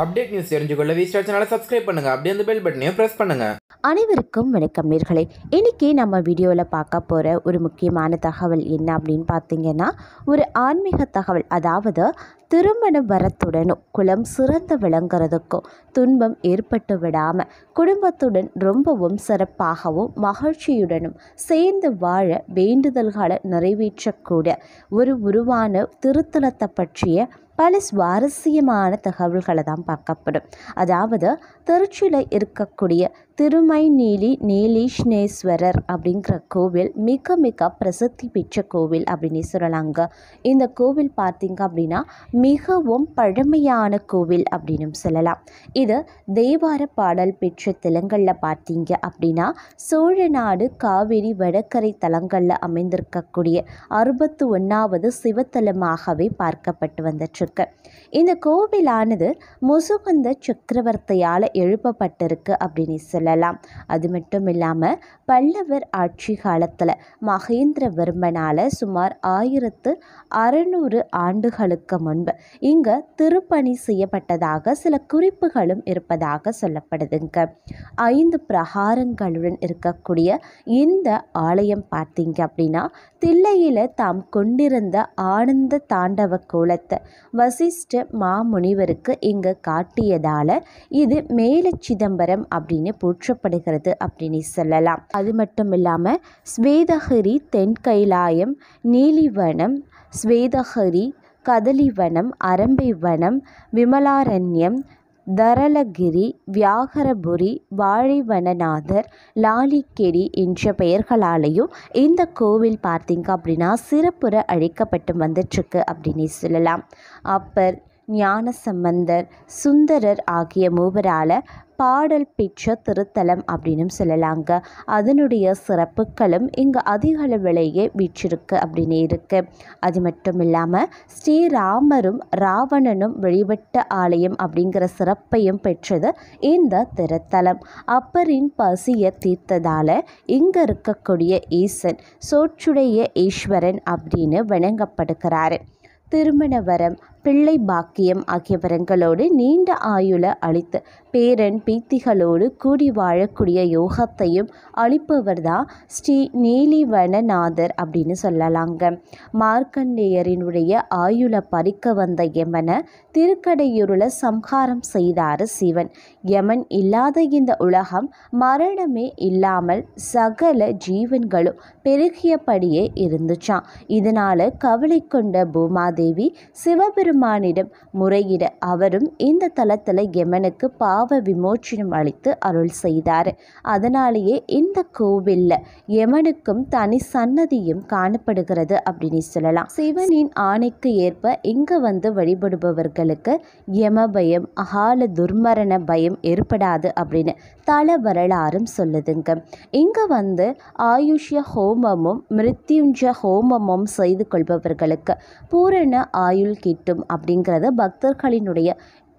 Update news தெரிஞ்சுக்கொள்ள V star சேனலை subscribe பண்ணுங்க. அப்படியே அந்த பெல் பட்டனையும் ப்ரெஸ் பண்ணுங்க. அனைவருக்கும் வணக்கம் நேர்களே. இன்றைக்கி நம்ம வீடியோவில் பார்க்க போகிற ஒரு முக்கியமான தகவல் என்ன அப்படின்னு பார்த்தீங்கன்னா ஒரு ஆன்மீக தகவல். அதாவது திருமண வரத்துடனும் குலம் சிறந்து விளங்குறதுக்கும் துன்பம் ஏற்பட்டு விடாமல் குடும்பத்துடன் ரொம்பவும் சிறப்பாகவும் மகிழ்ச்சியுடனும் சேர்ந்து வாழ வேண்டுதல்களை நிறைவேற்றக்கூட ஒரு உருவான திருத்தலத்தை பற்றிய பல சுவாரஸ்யமான தகவல்களை தான் பார்க்கப்படும். அதாவது திருச்சியில் இருக்கக்கூடிய திருமைநீலி நீலீஷ்ணேஸ்வரர் அப்படிங்கிற கோவில் மிக மிக பிரசித்தி பெற்ற கோவில் அப்படின்னு சொல்லலாங்க. இந்த கோவில் பார்த்திங்க அப்படின்னா மிகவும் பழமையான கோவில் அப்படின்னு சொல்லலாம். இது தேவார பாடல் பெற்ற தலங்களில் பார்த்தீங்க அப்படின்னா சோழ நாடு காவிரி வடக்கரை தலங்களில் அமைந்திருக்கக்கூடிய அறுபத்து ஒன்றாவது சிவத்தலமாகவே பார்க்கப்பட்டு வந்துட்டுருக்கு. இந்த கோவிலானது முசுகுந்த சக்கரவர்த்தியால் எழுப்பப்பட்டிருக்கு அப்படின்னு சொல்லலாம் அது மட்டும் இல்லாமல் பல்லவர் ஆட்சி காலத்தில் மகேந்திரவர்மனால் சுமார் ஆயிரத்து அறநூறு ஆண்டுகளுக்கு முன்பு இங்கே திருப்பணி செய்யப்பட்டதாக சில குறிப்புகளும் இருப்பதாக சொல்லப்படுதுங்க. ஐந்து பிரகாரங்களுடன் இருக்கக்கூடிய இந்த ஆலயம் பார்த்தீங்க அப்படின்னா தில்லையில் தாம் கொண்டிருந்த ஆனந்த தாண்டவ கோலத்தை வசிஷ்ட மாமுனிவருக்கு இங்கு காட்டியதால் இது மேல சிதம்பரம் அப்படின்னு போற்றப்படுகிறது அப்படின்னு சொல்லலாம். அது மட்டும் இல்லாமல் ஸ்வேதகிரி தென்கைலாயம் நீலிவனம் ஸ்வேதகிரி கதலிவனம் அரம்பை வனம் விமலாரண்யம் தரளகிரி வியாகரபுரி வாழைவனநாதர் லாலிக்கெடி என்ற பெயர்களாலேயும் இந்த கோவில் பார்த்திங்க அப்படின்னா சிறப்புற அழைக்கப்பட்டு வந்துட்டுருக்கு அப்படின்னு சொல்லலாம். அப்பர் ஞானசம்பந்தர் சுந்தரர் ஆகிய மூவரால் பாடல் பெற்ற திருத்தலம் அப்படின்னு சொல்லலாங்க. அதனுடைய சிறப்புகளும் இங்கே அதிக அளவிலேயே வீற்றிருக்கு அப்படின்னு இருக்கு. அது மட்டும் இல்லாமல் ஸ்ரீராமரும் ராவணனும் வழிபட்ட ஆலயம் அப்படிங்கிற சிறப்பையும் பெற்றது இந்த திருத்தலம். அப்பரின் பசியை தீர்த்ததால் இங்கே இருக்கக்கூடிய ஈசன் சோற்றுடைய ஈஸ்வரன் அப்படின்னு வணங்கப்படுகிறாரு. திருமண வரம் பிள்ளை பாக்கியம் ஆகிய வரங்களோடு நீண்ட ஆயுள அளித்து பேரன் பீத்திகளோடு கூடி வாழக்கூடிய யோகத்தையும் அளிப்பவர் தான் ஸ்ரீ நீலிவனநாதர் அப்படின்னு சொல்லலாங்க. மார்க்கண்டேயரினுடைய ஆயுள பறிக்க வந்த யமனை திருக்கடையூரில் சம்ஹாரம் செய்தார் சிவன். யமன் இல்லாத இந்த உலகம் மரணமே இல்லாமல் சகல ஜீவன்களும் பெருகியபடியே இருந்துச்சான் இதனால் கவலை கொண்ட பூமாதேவி சிவபெரு சிவபெருமானிடம் முறையிட அவரும் இந்த தலத்தில் யமனுக்கு பாவ விமோச்சனம் அளித்து அருள் செய்தார். அதனாலேயே இந்த கோவிலில் யமனுக்கும் தனி சன்னதியும் காணப்படுகிறது அப்படின்னு சொல்லலாம். சிவனின் ஆணைக்கு ஏற்ப இங்கு வந்து வழிபடுபவர்களுக்கு யம பயம் அகால துர்மரண பயம் ஏற்படாது அப்படின்னு தல வரலாறும் சொல்லுதுங்க. இங்கே வந்து ஆயுஷ்ய ஹோமமும் மிருத்யுஞ்ச ஹோமமும் செய்து கொள்பவர்களுக்கு பூரண ஆயுள் கிட்டும். அப்படிங்கிறது பக்தர்களினுடைய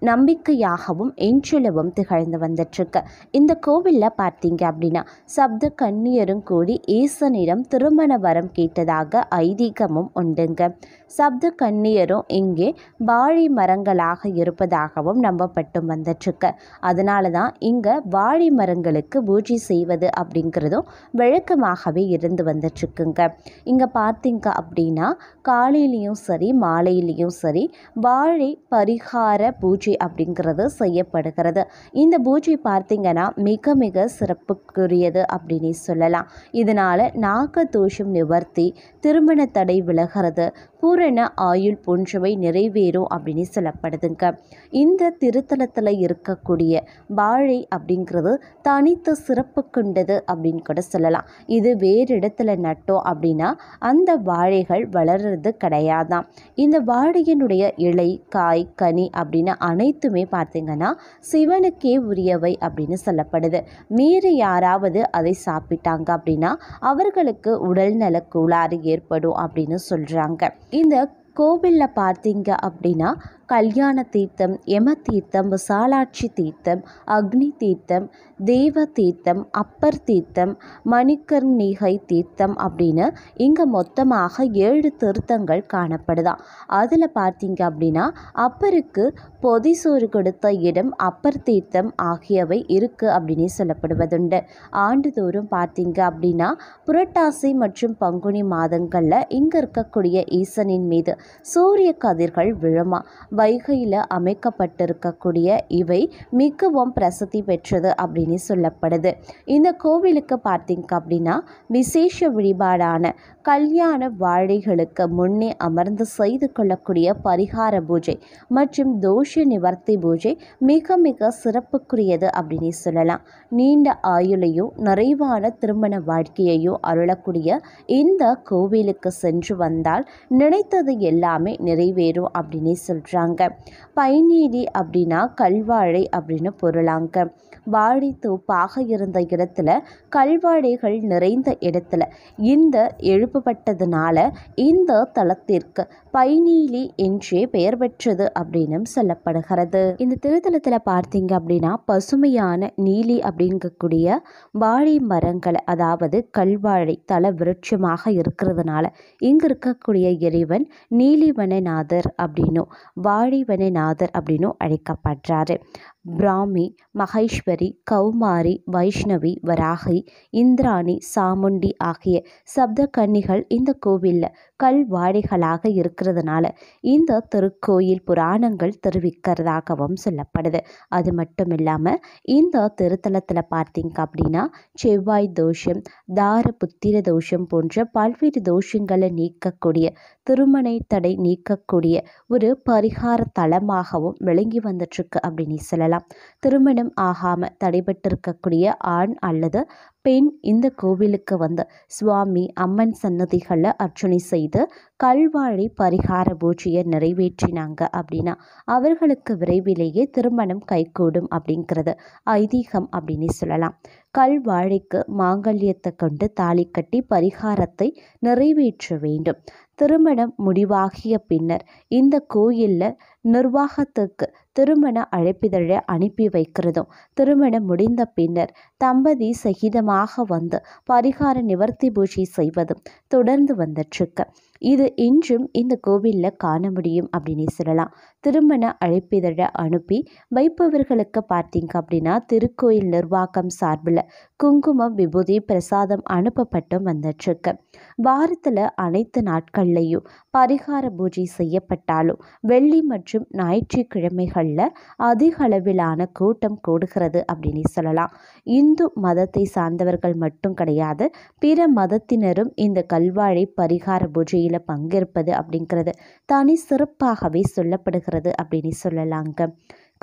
நம்பிக்கையாகவும் என்றளவும் திகழ்ந்து வந்துட்டுருக்கு. இந்த கோவிலில் பார்த்தீங்க அப்படின்னா சப்த கண்ணியரும் கூடி ஈசனிடம் திருமண வரம் கேட்டதாக ஐதீகமும் உண்டுங்க. சப்த கண்ணியரும் இங்கே வாழை மரங்களாக இருப்பதாகவும் நம்பப்பட்டு வந்துட்டுருக்கு அதனால தான் இங்கே வாழை மரங்களுக்கு பூஜை செய்வது அப்படிங்கிறதும் வழக்கமாகவே இருந்து வந்துட்டுருக்குங்க இங்கே பார்த்தீங்க அப்படின்னா காலையிலையும் சரி மாலையிலையும் சரி வாழை பரிகார பூஜை அப்படிங்கிறது செய்யப்படுகிறது. இந்த பூஜை பார்த்தீங்கன்னா மிக மிக சிறப்புக்குரியது அப்படின்னு சொல்லலாம். இதனால் நாக்க தோஷம் நிவர்த்தி திருமண தடை விலகிறது பூரண ஆயுள் போன்றவை நிறைவேறும் அப்படின்னு சொல்லப்படுதுங்க. இந்த திருத்தலத்தில் இருக்கக்கூடிய வாழை அப்படிங்கிறது தனித்து சிறப்பு கொண்டது அப்படின்னு கூட சொல்லலாம். இது வேறு இடத்துல நட்டோம் அப்படின்னா அந்த வாழைகள் வளர்றது கிடையாதான். இந்த வாழையினுடைய இலை காய் கனி அப்படின்னு அனைத்துமே பார்த்தீங்கன்னா சிவனுக்கே உரியவை அப்படின்னு சொல்லப்படுது. மீறி யாராவது அதை சாப்பிட்டாங்க அப்படின்னா அவர்களுக்கு உடல் நல கோளாறு ஏற்படும் அப்படின்னு சொல்கிறாங்க இந்த கோவிலில் பார்த்தீங்க அப்படின்னா கல்யாண தீர்த்தம் யம தீர்த்தம் விசாலாட்சி தீர்த்தம் அக்னி தீர்த்தம் தேவ தீர்த்தம் அப்பர் தீர்த்தம் மணிக்கர்ணிகை தீர்த்தம் அப்படின்னு இங்கே மொத்தமாக ஏழு தீர்த்தங்கள் காணப்படுதான் அதில் பார்த்தீங்க அப்படின்னா அப்பருக்கு பொதிசோறு கொடுத்த இடம் அப்பர் தீர்த்தம் ஆகியவை இருக்குது அப்படின்னு சொல்லப்படுவதுண்டு. ஆண்டுதோறும் பார்த்தீங்க அப்படின்னா புரட்டாசி மற்றும் பங்குனி மாதங்களில் இங்கே இருக்கக்கூடிய ஈசனின் மீது சூரிய கதிர்கள் விழுமா? வைகையில் அமைக்கப்பட்டிருக்கக்கூடிய இவை மிகவும் பிரசித்தி பெற்றது அப்படின்னு சொல்லப்படுது. இந்த கோவிலுக்கு பார்த்தீங்க அப்படின்னா விசேஷ வழிபாடான கல்யாண வாழைகளுக்கு முன்னே அமர்ந்து செய்து கொள்ளக்கூடிய பரிகார பூஜை மற்றும் தோஷ நிவர்த்தி பூஜை மிக மிக சிறப்புக்குரியது அப்படின்னு சொல்லலாம். நீண்ட ஆயுளையும் நிறைவான திருமண வாழ்க்கையையும் அருளக்கூடிய இந்த கோவிலுக்கு சென்று வந்தால் நினைத்தது எல்லாமே நிறைவேறும் அப்படின்னு சொல்கிறாங்க பைநீடி அப்படின்னா கல்வாழை அப்படின்னு பொருளாங்க. வாழை தூப்பாக இருந்த இடத்துல கல்வாழைகள் நிறைந்த இடத்துல இந்த எழுப்பப்பட்டதுனால இந்த தலத்திற்கு பைநீலி என்றே பெயர் பெற்றது அப்படின்னு சொல்லப்படுகிறது. இந்த திருத்தலத்தில் பார்த்தீங்க அப்படின்னா பசுமையான நீலி அப்படிங்கக்கூடிய வாழை மரங்களை அதாவது கல்வாழை தல விருட்சமாக இருக்கிறதுனால இங்கு இருக்கக்கூடிய இறைவன் நீலிவனநாதர் அப்படின்னும் வாழிவனநாதர் அப்படின்னும் அழைக்கப்படுறாரு. பிராமி மகேஸ்வரி கௌமாரி வைஷ்ணவி வராகி இந்திராணி சாமுண்டி ஆகிய சப்த கன்னிகள் இந்த கோவிலில் கல்வாடைகளாக இருக்கிறதுனால இந்த திருக்கோயில் புராணங்கள் தெரிவிக்கிறதாகவும் சொல்லப்படுது. அது மட்டும் இல்லாமல் இந்த திருத்தலத்தில் பார்த்தீங்க அப்படின்னா செவ்வாய் தோஷம் தார புத்திர தோஷம் போன்ற பல்வேறு தோஷங்களை நீக்கக்கூடிய திருமண தடை நீக்கக்கூடிய ஒரு பரிகார தலமாகவும் விளங்கி வந்துட்டுருக்கு அப்படின்னு சொல்லலாம். இருக்கலாம் திருமணம் ஆகாமல் தடைபட்டிருக்கக்கூடிய ஆண் அல்லது பெண் இந்த கோவிலுக்கு வந்து சுவாமி அம்மன் சன்னதிகளில் அர்ச்சனை செய்து கல்வாழி பரிகார பூஜையை நிறைவேற்றினாங்க அப்படின்னா அவர்களுக்கு விரைவிலேயே திருமணம் கைகூடும் அப்படிங்கிறது ஐதீகம் அப்படின்னு சொல்லலாம். கல்வாழைக்கு மாங்கல்யத்தை கொண்டு தாலி கட்டி பரிகாரத்தை நிறைவேற்ற வேண்டும். திருமணம் முடிவாகிய பின்னர் இந்த கோயிலில் நிர்வாகத்துக்கு திருமண அழைப்பிதழை அனுப்பி வைக்கிறதும் திருமணம் முடிந்த பின்னர் தம்பதி சகிதமாக வந்து பரிகார நிவர்த்தி பூஜை செய்வதும் தொடர்ந்து வந்துட்டுருக்கு இது இன்றும் இந்த கோவிலில் காண முடியும் அப்படின்னு சொல்லலாம். திருமண அழைப்பிதழை அனுப்பி வைப்பவர்களுக்கு பார்த்தீங்க அப்படின்னா திருக்கோயில் நிர்வாகம் சார்பில் குங்குமம் விபூதி பிரசாதம் அனுப்பப்பட்டும் வந்துட்டுருக்கு வாரத்தில் அனைத்து நாட்கள்லையும் பரிகார பூஜை செய்யப்பட்டாலும் வெள்ளி மற்றும் ஞாயிற்றுக்கிழமைகளில் அதிக அளவிலான கூட்டம் கூடுகிறது அப்படின்னு சொல்லலாம். இந்து மதத்தை சார்ந்தவர்கள் மட்டும் கிடையாது பிற மதத்தினரும் இந்த கல்வாழை பரிகார பூஜையில் பங்கேற்பது அப்படிங்கிறது தனி சிறப்பாகவே சொல்லப்படுகிறது அப்படின்னு சொல்லலாங்க.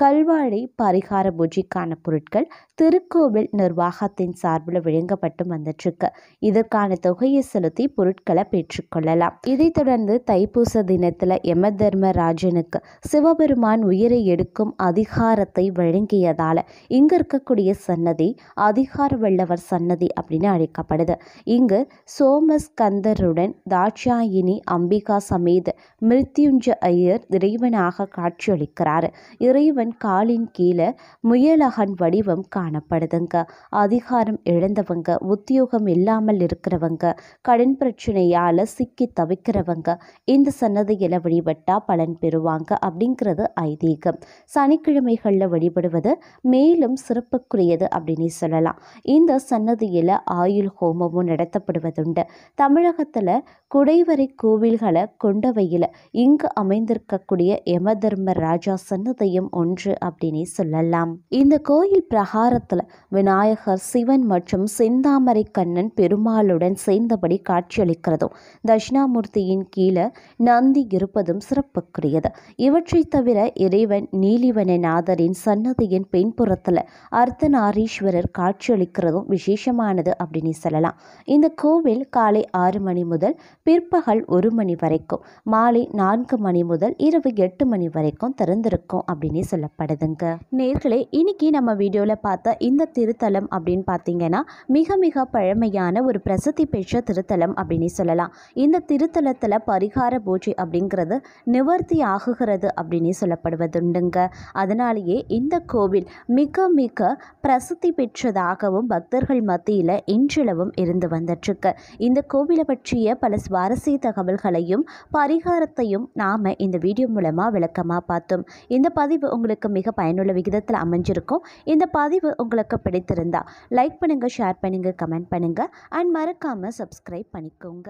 கல்வாழை பரிகார பூஜைக்கான பொருட்கள் திருக்கோவில் நிர்வாகத்தின் சார்பில் வழங்கப்பட்டு வந்துட்டுருக்கு. இதற்கான தொகையை செலுத்தி பொருட்களை பெற்றுக்கொள்ளலாம் இதைத் தொடர்ந்து தைப்பூச தினத்தில் யம தர்மராஜனுக்கு சிவபெருமான் உயிரை எடுக்கும் அதிகாரத்தை வழங்கியதால் இங்கே இருக்கக்கூடிய சன்னதி அதிகார வல்லவர் சன்னதி அப்படின்னு அழைக்கப்படுது. இங்கு சோமஸ்கந்தருடன் தாட்சாயினி அம்பிகா சமேத மிருத்யுஞ்ச ஐயர் இறைவனாக காட்சியளிக்கிறார். இறைவன் காலின் கீழே முயலகன் வடிவம் காணப்படுதுங்க. அதிகாரம் இழந்தவங்க உத்தியோகம் இல்லாமல் இருக்கிறவங்க கடன் பிரச்சனையால் சிக்கி தவிக்கிறவங்க இந்த சன்னதியில் வழிபட்டா பலன் பெறுவாங்க அப்படிங்கிறது ஐதீகம். சனிக்கிழமைகளில் வழிபடுவது மேலும் சிறப்புக்குரியது அப்படின்னு சொல்லலாம். இந்த சன்னதியில் ஆயுள் ஹோமமும் நடத்தப்படுவதுண்டு. தமிழகத்தில் குடைவரை கோவில்களை கொண்டவையில் இங்கு அமைந்திருக்கக்கூடிய யமதர்ம ராஜா சன்னதியும் ஒன்று ஒன்று அப்படின்னே சொல்லலாம். இந்த கோயில் பிரகாரத்தில் விநாயகர் சிவன் மற்றும் செந்தாமரை கண்ணன் பெருமாளுடன் சேர்ந்தபடி காட்சியளிக்கிறதும் தட்சிணாமூர்த்தியின் கீழே நந்தி இருப்பதும் சிறப்புக்குரியது. இவற்றை தவிர இறைவன் நீலிவனநாதரின் சன்னதியின் பின்புறத்தில் அர்த்தநாரீஸ்வரர் காட்சியளிக்கிறதும் விசேஷமானது அப்படின்னு சொல்லலாம். இந்த கோவில் காலை ஆறு மணி முதல் பிற்பகல் ஒரு மணி வரைக்கும் மாலை நான்கு மணி முதல் இரவு எட்டு மணி வரைக்கும் திறந்திருக்கும் அப்படின்னு சொல்லலாம். சொல்லப்படுதுங்க. நேர்களே இன்னைக்கு நம்ம வீடியோவில் பார்த்த இந்த திருத்தலம் அப்படின்னு பார்த்தீங்கன்னா மிக மிக பழமையான ஒரு பிரசித்தி பெற்ற திருத்தலம் அப்படின்னு சொல்லலாம். இந்த திருத்தலத்தில் பரிகார பூஜை அப்படிங்கிறது நிவர்த்தி ஆகுகிறது அப்படின்னு சொல்லப்படுவதுண்டுங்க. அதனாலேயே இந்த கோவில் மிக மிக பிரசித்தி பெற்றதாகவும் பக்தர்கள் மத்தியில் இன்றளவும் இருந்து வந்துட்டுருக்கு. இந்த கோவிலை பற்றிய பல சுவாரஸ்ய தகவல்களையும் பரிகாரத்தையும் நாம் இந்த வீடியோ மூலமாக விளக்கமாக பார்த்தோம். இந்த பதிவு உங்களுக்கு உங்களுக்கு மிக பயனுள்ள விகிதத்தில் அமைஞ்சிருக்கும். இந்த பதிவு உங்களுக்கு பிடித்திருந்தா லைக் பண்ணுங்கள் ஷேர் பண்ணுங்கள் கமெண்ட் பண்ணுங்கள் அண்ட் மறக்காமல் சப்ஸ்கிரைப் பண்ணிக்கோங்க.